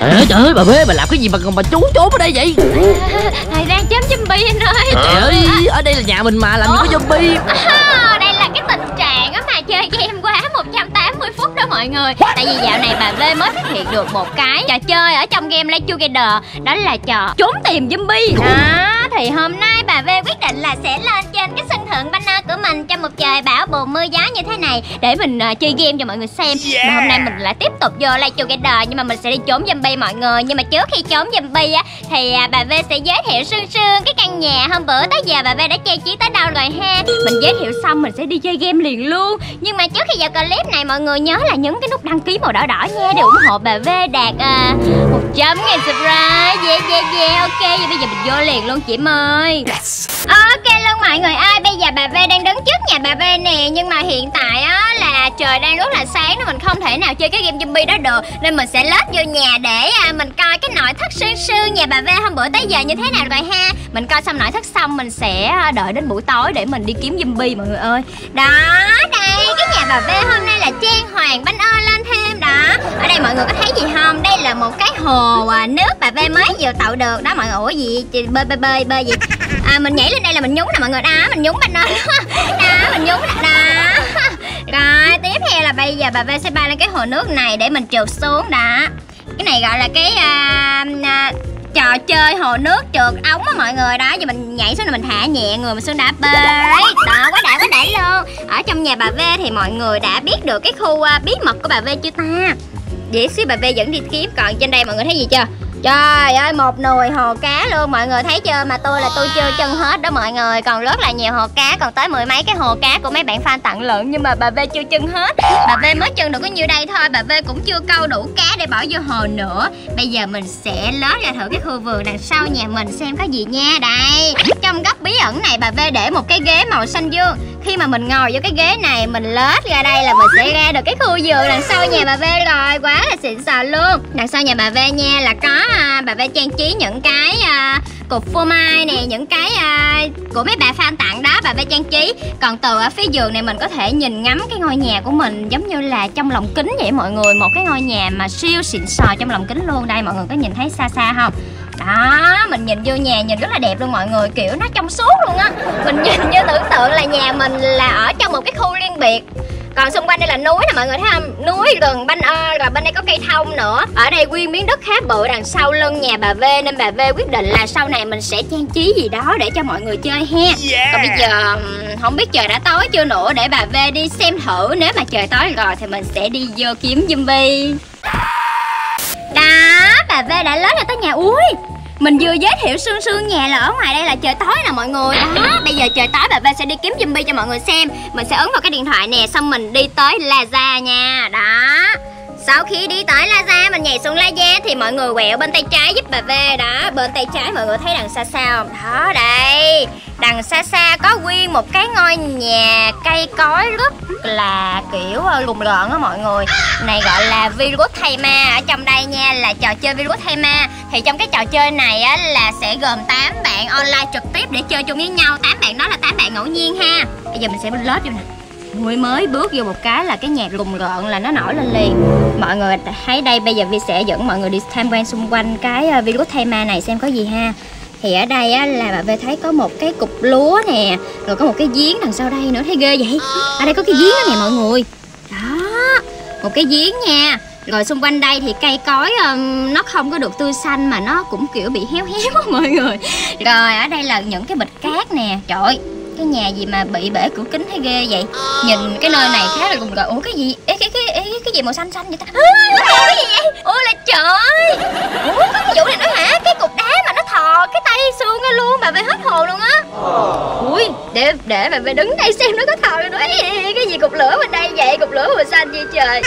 Trời ơi trời ơi bà bê bà làm cái gì mà còn bà trốn trốn ở đây vậy? Thầy đang chém zombie anh ơi. Trời ơi ở đây là nhà mình mà làm gì có zombie? À, đây là cái tình trạng á mà chơi game quá 180 phút đó mọi người. Tại vì dạo này bà V mới phát hiện được một cái trò chơi ở trong game Let's Together Đó là trò trốn tìm zombie. Đó, thì hôm nay bà V quyết định là sẽ lên trên cái sân thượng banner của mình Trong một trời bão bồ mưa gió như thế này Để mình uh, chơi game cho mọi người xem. Mà hôm nay mình lại tiếp tục vô Let's Together Nhưng mà mình sẽ đi trốn zombie mọi người. Nhưng mà trước khi trốn zombie á Thì uh, bà V sẽ giới thiệu sương sương cái căn nhà. Hôm bữa tới giờ bà V đã trang trí tới đâu rồi ha? Mình giới thiệu xong mình sẽ đi chơi game liền luôn. Nhưng mà trước khi vào clip này mọi người nhớ là nhấn cái nút đăng ký màu đỏ đỏ nha Để ủng hộ bà V đạt uh, 100 ngàn subscribe. Yeah yeah yeah ok Vậy bây giờ mình vô liền luôn chị ơi. Ok luôn mọi người ơi Bây giờ bà V đang đứng trước nhà bà V nè Nhưng mà hiện tại á là trời đang rất là sáng Nên mình không thể nào chơi cái game zombie đó được. Nên mình sẽ lết vô nhà để à, mình coi cái nội thất sương sương nhà bà V hôm bữa tới giờ như thế nào rồi ha. Mình coi xong nội thất xong mình sẽ à, đợi đến buổi tối để mình đi kiếm zombie mọi người ơi. Đó đây và bà V hôm nay là trang hoàng bánh ơ lên thêm đó. Ở đây mọi người có thấy gì không? Đây là một cái hồ à, nước bà V mới vừa tạo được đó mọi người. Ủa gì bơi bơi bơi bơi gì? À, Mình nhảy lên đây là mình nhúng nè mọi người. Đó mình nhúng bánh ơ. Đó mình nhúng nè đó. Rồi tiếp theo là bây giờ bà V sẽ bay lên cái hồ nước này để mình trượt xuống đó. Cái này gọi là cái uh, trò chơi hồ nước trượt ống á mọi người. Đó giờ mình nhảy xuống là mình thả nhẹ người mình xuống đá bơi. Đó quá đã quá đã luôn. Ở trong nhà bà V thì mọi người đã biết được cái khu uh, bí mật của bà V chưa ta? Vậy xíu bà V dẫn đi kiếm còn trên đây mọi người thấy gì chưa? Trời ơi, một nồi hồ cá luôn, mọi người thấy chưa? Mà tôi là tôi chưa chân hết đó mọi người. Còn rất là nhiều hồ cá, Còn tới mười mấy cái hồ cá của mấy bạn fan tặng lượng Nhưng mà bà V chưa chân hết. Bà V mới chân được có nhiêu đây thôi. Bà V cũng chưa câu đủ cá để bỏ vô hồ nữa. Bây giờ mình sẽ lót ra thử cái khu vườn đằng sau nhà mình xem có gì nha. Đây, Trong góc bí ẩn này, bà V để một cái ghế màu xanh dương. Khi mà mình ngồi vô cái ghế này, Mình lết ra đây là mình sẽ ra được cái khu vườn đằng sau nhà bà V rồi. Quá là xịn sò luôn. Đằng sau nhà bà V nha, là có à, bà V trang trí những cái à, cục phô mai nè những cái à, của mấy bà fan tặng đó bà V trang trí. Còn từ ở phía giường này mình có thể nhìn ngắm cái ngôi nhà của mình giống như là trong lòng kính vậy mọi người một cái ngôi nhà mà siêu xịn sò trong lòng kính luôn. Đây mọi người có nhìn thấy xa xa không? Đó mình nhìn vô nhà nhìn rất là đẹp luôn mọi người kiểu nó trong suốt luôn á. Mình nhìn như tưởng tượng là nhà mình là ở trong một cái khu riêng biệt còn xung quanh đây là núi nè mọi người thấy không? Núi rừng banh ơ rồi bên đây có cây thông nữa. Ở đây nguyên miếng đất khá bự đằng sau lưng nhà bà V nên bà V quyết định là sau này mình sẽ trang trí gì đó để cho mọi người chơi ha. Còn bây giờ không biết trời đã tối chưa nữa để bà V đi xem thử. Nếu mà trời tối rồi thì mình sẽ đi vô kiếm zombie. Đó bà V đã lớn ra tới nhà. Ui mình vừa giới thiệu sương sương nhà là ở ngoài đây là trời tối nè mọi người. Đó. Bây giờ trời tối bà V sẽ đi kiếm zombie cho mọi người xem. Mình sẽ ấn vào cái điện thoại nè xong mình đi tới Laza nha. Đó sau khi đi tới Laza mình nhảy xuống Laza thì mọi người quẹo bên tay trái giúp bà V đó. Bên tay trái mọi người thấy đằng xa xa không? Đó, đây. Đằng xa xa có nguyên một cái ngôi nhà cây cối rất là, kiểu ờ, lùng lợn á mọi người. Này gọi là virus thay ma. Ở trong đây nha, là trò chơi virus thay ma. Thì trong cái trò chơi này á là sẽ gồm 8 bạn online trực tiếp để chơi chung với nhau. 8 bạn đó là 8 bạn ngẫu nhiên ha. Bây giờ mình sẽ lên lớp vô nè. Người mới bước vô một cái là cái nhạc lùng rợn là nó nổi lên liền. Mọi người thấy đây bây giờ Vi sẽ dẫn mọi người đi tham quan xung quanh cái ờ, virus Thema ma này xem có gì ha. Thì ở đây á, là bà về thấy có một cái cục lúa nè Rồi có một cái giếng đằng sau đây nữa. Thấy ghê vậy? Ở đây có cái giếng đó nè mọi người. Đó Một cái giếng nha. Rồi xung quanh đây thì cây cối um, Nó không có được tươi xanh Mà nó cũng kiểu bị héo héo mọi người. Rồi ở đây là những cái bịch cát nè. Trời ơi cái nhà gì mà bị bể cửa kính thấy ghê vậy? Nhìn cái nơi này khá là cùng gọi ủa cái gì? Ê, cái cái cái, cái gì màu xanh xanh vậy ta? À, cái gì vậy? Ôi là trời! Ủa có cái vụ này nữa hả? Cái cục đá mà nó thò cái tay xương ra luôn bà về hết hồn luôn á. Ui để để bà về đứng đây xem nó có thò rồi Ê, cái gì cục lửa bên đây vậy? Cục lửa màu xanh vậy trời.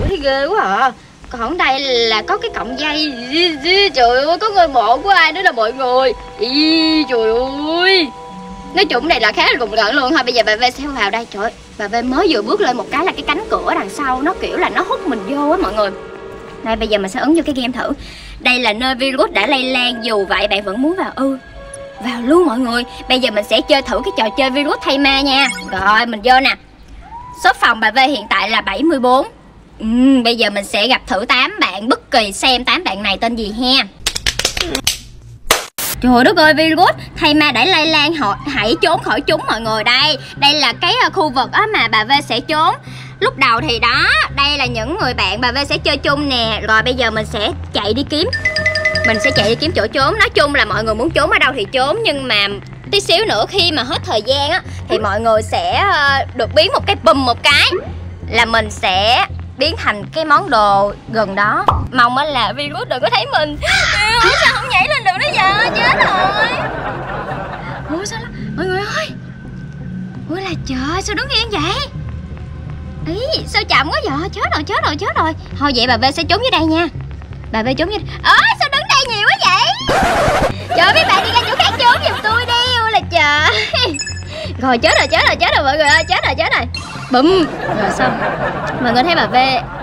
Ủa thấy ghê quá à. Còn đây là có cái cọng dây. Trời ơi có ngôi mộ của ai nữa là mọi người? Ý, trời ơi nói chung này là khá là rùng rợn luôn thôi bây giờ bà V sẽ vào đây. Trời ơi, bà V mới vừa bước lên một cái là cái cánh cửa đằng sau nó kiểu là nó hút mình vô á mọi người. Đây bây giờ mình sẽ ứng vô cái game thử. Đây là nơi virus đã lây lan dù vậy bạn vẫn muốn vào. Ư vào luôn mọi người. Bây giờ mình sẽ chơi thử cái trò chơi virus thay ma nha. Rồi mình vô nè. Số phòng bà V hiện tại là 74 ừ, bây giờ mình sẽ gặp thử tám bạn bất kỳ xem tám bạn này tên gì ha. Trời đất ơi, virus. Thầy ma đã lây lan, họ hãy trốn khỏi chúng mọi người đây. Đây là cái à, khu vực á mà bà V sẽ trốn. Lúc đầu thì đó, Đây là những người bạn bà V sẽ chơi chung nè. Rồi bây giờ mình sẽ chạy đi kiếm. Mình sẽ chạy đi kiếm chỗ trốn. Nói chung là mọi người muốn trốn ở đâu thì trốn, Nhưng mà tí xíu nữa khi mà hết thời gian á, Thì mọi người sẽ ờ, được biến một cái bùm một cái Là mình sẽ biến thành cái món đồ gần đó mong á là virus đừng có thấy mình. Ủa sao không nhảy lên được đó giờ? Chết rồi. Ủa, sao đó? mọi người ơi. Ủa, là trời sao đứng yên vậy? Ý, sao chậm quá vậy? Chết rồi chết rồi chết rồi. Thôi, vậy bà v sẽ trốn dưới đây nha. Bà v trốn dưới ơ, sao đứng đây nhiều quá vậy? Trời biết bạn đi ra chỗ khác trốn giùm tôi đi ôi là trời. Rồi, chết rồi chết rồi chết rồi, mọi người ơi, chết rồi chết rồi bấm. Rồi xong. Mọi người thấy bà v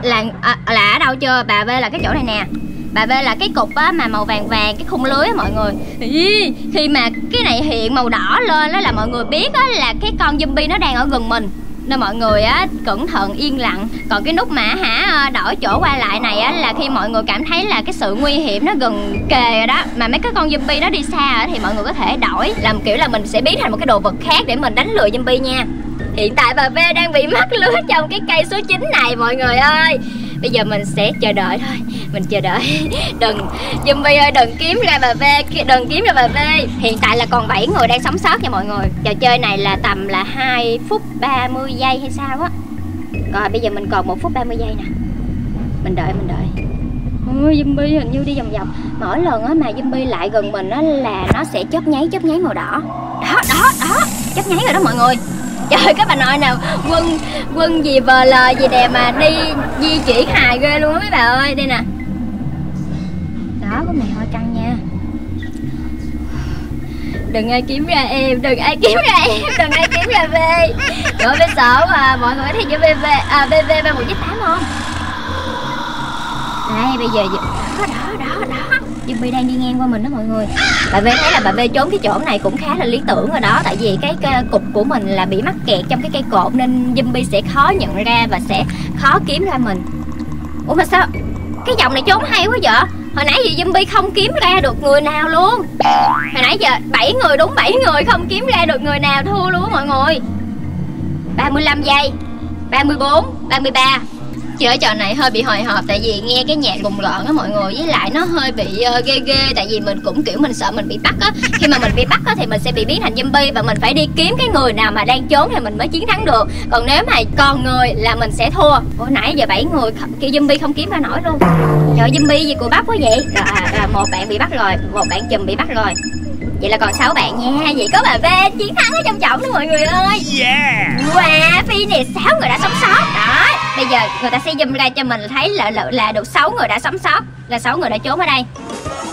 là à, là ở đâu chưa? Bà v là cái chỗ này nè. Bà v là cái cục á mà màu vàng vàng cái khung lưới á mọi người. Ý, khi mà cái này hiện màu đỏ lên đó là mọi người biết á là cái con zombie nó đang ở gần mình. Nên mọi người á cẩn thận yên lặng. Còn cái nút mà hả ờ, đổi chỗ qua lại này á là khi mọi người cảm thấy là cái sự nguy hiểm nó gần kề rồi đó. Mà mấy cái con zombie nó đi xa á, thì mọi người có thể đổi làm kiểu là mình sẽ biến thành một cái đồ vật khác để mình đánh lừa zombie nha hiện tại bà V đang bị mắc lưới trong cái cây số 9 này mọi người ơi. Bây giờ mình sẽ chờ đợi thôi. Mình chờ đợi. Đừng zombie ơi đừng kiếm ra bà V đừng kiếm ra bà V hiện tại là còn 7 người đang sống sót nha mọi người. Trò chơi này là tầm là 2 phút 30 giây hay sao á. Rồi bây giờ mình còn 1 phút 30 giây nè. Mình đợi mình đợi. Ôi, zombie hình như đi vòng vòng. Mỗi lần á mà zombie lại gần mình á là nó sẽ chớp nháy chớp nháy màu đỏ. Đó đó đó. Chớp nháy rồi đó mọi người trời các bà nội nào, quân quân gì vờ lờ gì đẹp mà đi, di chuyển hài ghê luôn á mấy bà ơi, đây nè. Đó, có mày hoa căng nha. Đừng ai kiếm ra em, đừng ai kiếm ra em, đừng ai kiếm ra v rồi bên sở mà mọi người thấy chữ bv à bv ba một chín tám không? Đây, bây giờ đó đó đó đang đi ngang qua mình đó mọi người. Bà v thấy là bà v trốn cái chỗ này cũng khá là lý tưởng rồi đó tại vì cái, cái cục của mình là bị mắc kẹt trong cái cây cột nên zombie sẽ khó nhận ra và sẽ khó kiếm ra mình. Ủa mà sao? Cái dòng này trốn hay quá vậy? Hồi nãy gì zombie không kiếm ra được người nào luôn. Hồi nãy giờ 7 người đúng 7 người không kiếm ra được người nào thua luôn mọi người. 35 giây 34 33 chơi trò này hơi bị hồi hộp tại vì nghe cái nhạc gùng gợn á mọi người với lại nó hơi bị uh, ghê ghê tại vì mình cũng kiểu mình sợ mình bị bắt á. Khi mà mình bị bắt á thì mình sẽ bị biến thành zombie và mình phải đi kiếm cái người nào mà đang trốn thì mình mới chiến thắng được. Còn nếu mà còn người là mình sẽ thua. Ủa nãy giờ bảy người kia zombie không kiếm ra nổi luôn. Trời zombie gì của bắt quá vậy? Rồi, à, à, một bạn bị bắt rồi một bạn chùm bị bắt rồi. Vậy là còn 6 bạn nha. Vậy có bà V chiến thắng ở trong trọng đó mọi người ơi. Yeah! Wow Phi này 6 người đã sống sót. Đó Bây giờ người ta sẽ zoom ra cho mình thấy là, là, là được 6 người đã sống sót Là 6 người đã trốn ở đây.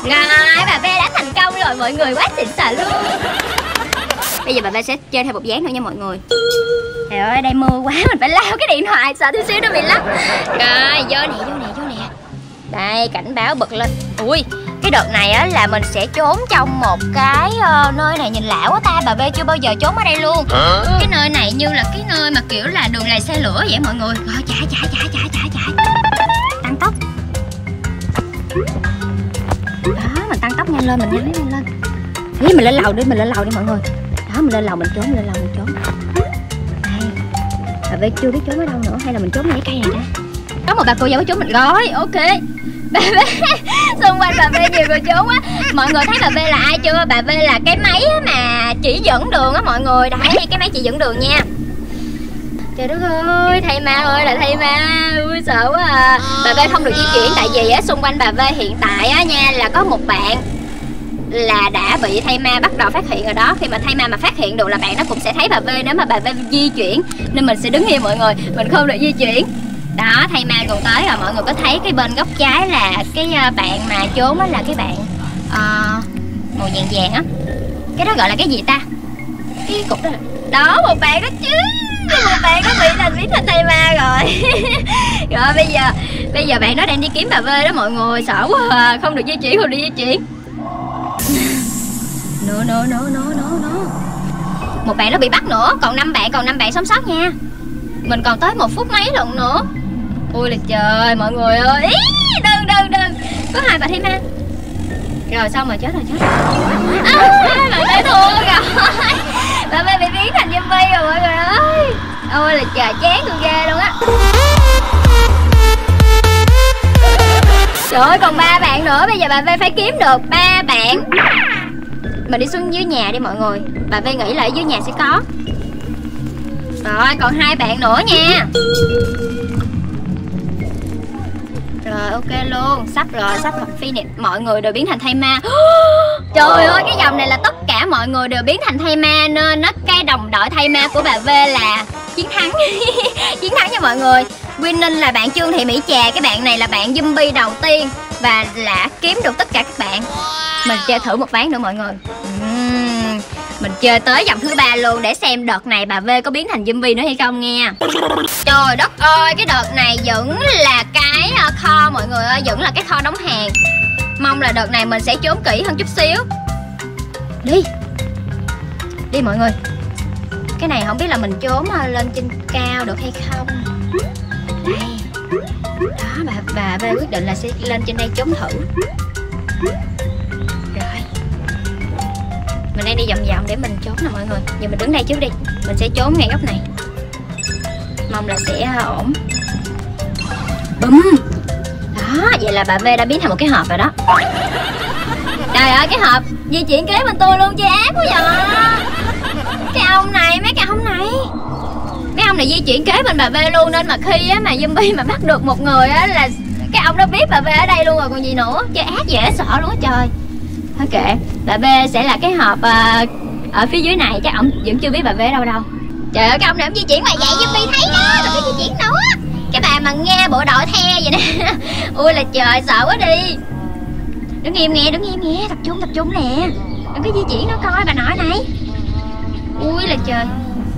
Rồi bà V đã thành công rồi mọi người quá xịn sợ luôn. Bây giờ bà V sẽ chơi theo một dáng nữa nha mọi người. Trời ơi đây mưa quá Mình phải lao cái điện thoại Sợ tí xíu nó bị lắc. Rồi vô nè vô nè vô nè. Đây cảnh báo bật lên. Ui cái đợt này á là mình sẽ trốn trong một cái uh, nơi này nhìn lạ quá ta bà b chưa bao giờ trốn ở đây luôn. Hả? cái nơi này như là cái nơi mà kiểu là đường lầy xe lửa vậy mọi người. Rồi chạy chạy chạy chạy chạy chạy tăng tốc. Đó mình tăng tốc nhanh lên mình nhanh lên. Lên Ý, mình lên lầu đi mình lên lầu đi mọi người. Đó mình lên lầu mình trốn mình lên lầu mình trốn. Đây. Bà b chưa biết trốn ở đâu nữa hay là mình trốn ngay cái cây này nè có một bà cô giáo trốn mình rồi ok bà V xung quanh bà V nhiều người trốn á. Mọi người thấy bà V là ai chưa? Bà V là cái máy mà chỉ dẫn đường á mọi người. Đấy, cái máy chỉ dẫn đường nha. Trời đất ơi, thầy ma ơi, là thầy ma. Ui, sợ quá à. Bà V không được di chuyển, tại vì á, xung quanh bà V hiện tại á nha, là có một bạn là đã bị thay ma bắt đầu phát hiện rồi đó. Khi mà thay ma mà phát hiện được là bạn nó cũng sẽ thấy bà V nếu mà bà V di chuyển, nên mình sẽ đứng yên mọi người. Mình không được di chuyển đó thay ma còn tới rồi mọi người có thấy cái bên góc trái là cái ờ, bạn mà trốn á là cái bạn uh, màu vàng vàng á? Cái đó gọi là cái gì ta? Cái cục đó đó một bạn đó chứ một bạn đó bị thành biến thành thay ma rồi. Rồi bây giờ bây giờ bạn đó đang đi kiếm bà V đó mọi người sợ quá à. không được di chuyển không được di chuyển. Nữa nữa nữa nữa nữa nữa một bạn đó bị bắt nữa còn năm bạn còn năm bạn sống sót nha. Mình còn tới một phút mấy lần nữa ôi là trời mọi người ơi. Ý, đừng đừng đừng. Có hai bà thêm ma rồi xong rồi chết rồi chết rồi. À, bạn thua rồi bà bê bị biến thành zombie rồi mọi người ơi. Ôi là trời chán tôi ghê luôn á. Trời ơi còn ba bạn nữa Bây giờ bà vê phải kiếm được ba bạn. Mình đi xuống dưới nhà đi mọi người. Bà vê nghĩ là ở dưới nhà sẽ có. Rồi còn hai bạn nữa nha. Rồi ok luôn. Sắp rồi sắp rồi. Phi nè Mọi người đều biến thành thay ma. Trời ơi cái dòng này là tất cả mọi người đều biến thành thay ma Nên nó cái đồng đội thay ma của bà V là chiến thắng. Chiến thắng nha mọi người. Winning là bạn Trương Thị Mỹ Trà Cái bạn này là bạn zombie đầu tiên Và là kiếm được tất cả các bạn. Mình chơi thử một ván nữa mọi người. Uhm, Mình chơi tới vòng thứ ba luôn Để xem đợt này bà V có biến thành zombie nữa hay không nghe Trời đất ơi, Cái đợt này vẫn là cái à, kho mọi người ơi, Vẫn là cái kho đóng hàng. Mong là đợt này mình sẽ trốn kỹ hơn chút xíu. Đi. Đi mọi người. Cái này không biết là mình trốn à, lên trên cao được hay không. Đây. Đó, bà bà B quyết định là sẽ lên trên đây trốn thử. Rồi. Mình đang đi vòng vòng để mình trốn nè mọi người. Giờ mình đứng đây trước đi. Mình sẽ trốn ngay góc này mong là sẽ ờ, ổn. Bùm đó, vậy là bà V đã biến thành một cái hộp rồi đó. Trời ơi, cái hộp di chuyển kế bên tôi luôn, chơi ác quá vậy. Cái ông này, mấy cái ông này. Mấy ông này di chuyển kế bên bà V luôn, nên mà khi á mà zombie mà bắt được một người á là cái ông đó biết bà V ở đây luôn rồi, còn gì nữa. Chơi ác dễ sợ luôn á, trời. Thôi kệ, bà V sẽ là cái hộp ờ, ở phía dưới này, chắc ông vẫn chưa biết bà V đâu đâu trời ơi cái ông này ông di chuyển mà vậy zombie thấy đó đừng có di chuyển nữa. Cái bà mà nghe bộ đội the vậy nè ui là trời sợ quá đi. Đứng im nghe đứng im nghe tập trung tập trung nè. Đừng có di chuyển nữa coi bà nội này. Ui là trời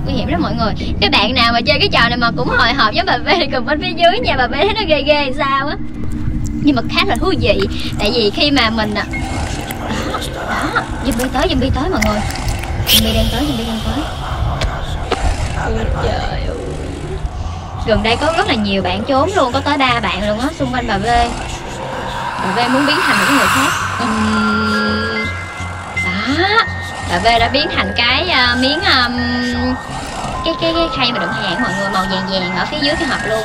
nguy hiểm lắm mọi người. Cái bạn nào mà chơi cái trò này mà cũng hồi hộp với bà V cùng bên phía dưới nhà bà V thấy nó ghê ghê sao á. Nhưng mà khá là thú vị tại vì khi mà mình đó đó zombie tới zombie tới mọi người. Zombie đang tới zombie đang tới ôi trời ơi gần đây có rất là nhiều bạn trốn luôn có tới ba bạn luôn á xung quanh bà V bà V muốn biến thành một người khác. Uhm. đó. Bà V đã biến thành cái uh, miếng um, cái cái cái khay mà đựng hàng mọi người màu vàng vàng ở phía dưới cái hộp luôn.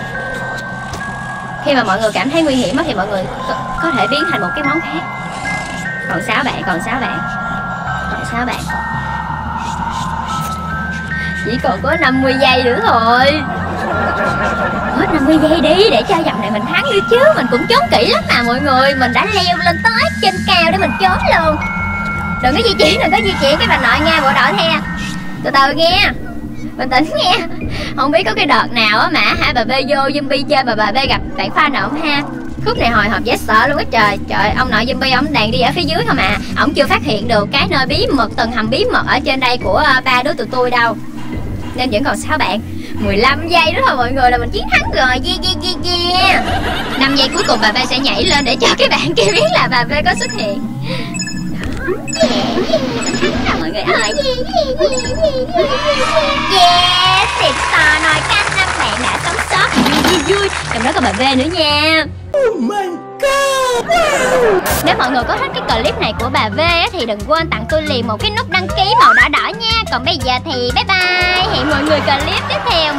Khi mà mọi người cảm thấy nguy hiểm thì mọi người có, có thể biến thành một cái món khác. Còn sáu bạn còn sáu bạn. Còn sáu bạn chỉ còn có 50 giây nữa thôi. Hết 50 giây đi, để cho vòng này mình thắng được chứ. Mình cũng trốn kỹ lắm mà, mọi người. Mình đã leo lên tới trên cao để mình trốn luôn. Đừng có di chuyển, đừng có di chuyển. Cái bà nội nghe bộ đội the từ từ nghe. Bình tĩnh nghe. Không biết có cái đợt nào á mà hai bà b vô zombie chơi mà bà b gặp bạn pha nào không ha. Khúc này hồi hộp dễ sợ luôn á trời. Trời, ông nội zombie, ông đang đi ở phía dưới không à. Ông chưa phát hiện được cái nơi bí mật, tầng hầm bí mật ở trên đây của ờ, ba đứa tụi tôi đâu nên vẫn còn sao bạn? 15 giây nữa thôi mọi người là mình chiến thắng rồi. Yeah yeah yeah yeah. 5 giây cuối cùng bà B sẽ nhảy lên để cho cái bạn kia biết là bà B có xuất hiện. Mọi người ơi. Yeah thiệt to nồi canh năm bạn đã sống sót. Vui vui trong đó có bà V nữa nha. Oh my nếu mọi người có thích cái clip này của bà V thì đừng quên tặng tôi liền một cái nút đăng ký màu đỏ đỏ nha. Còn bây giờ thì bye bye. Hẹn mọi người clip tiếp theo.